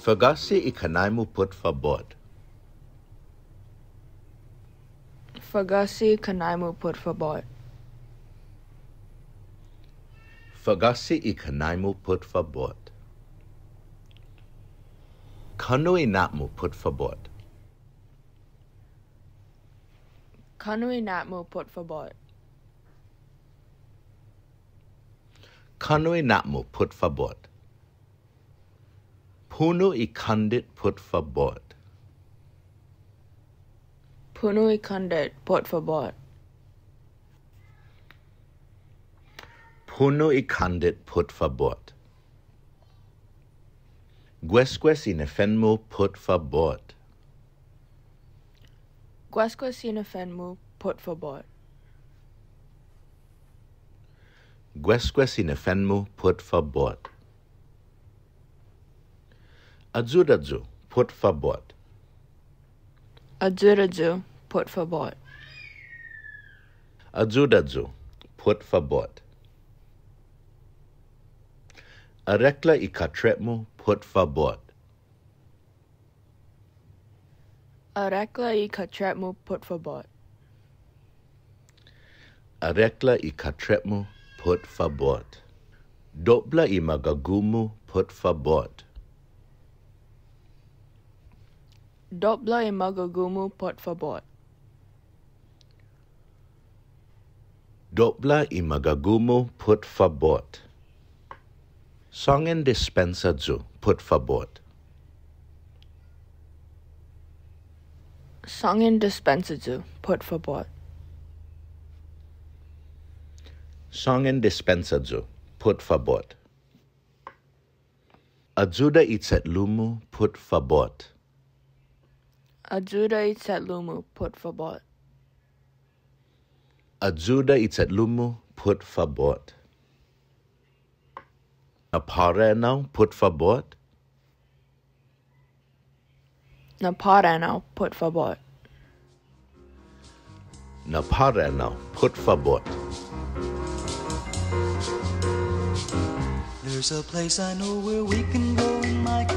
Fagasi i kanaimu por favor. Fagasi kanaimu por favor. Fagasi i kanaimu por favor. Kanui natmu por favor. Kanui natmu por favor. Kanui natmu por favor. Punu i kandit por favor. Punui kandit por favor. Punu i kandit por favor. Guesques in efenmu por favor. Guasque sine fenmu por favor. Guesques in efenmu por favor. Azuraju por favor. Ajuraju por favor. Azuraju por favor. Arekla i katretmu por favor. Arekla y katretmu por favor. Arekla i katretmu por favor. Dobla i magagumu por favor. Dobla y magagumu por favor. Dobla i magagumu por favor. Songen ju por favor. Sangin dispensaju por favor. Songen ju por favor. Ajuda itzet lumu por favor. Ajuda y setlumu por favor. Ajuda itzet lumu por favor. Apare now put por favor. Naparano por favor. Napare now por favor. There's a place I know where we can go in Micronesia.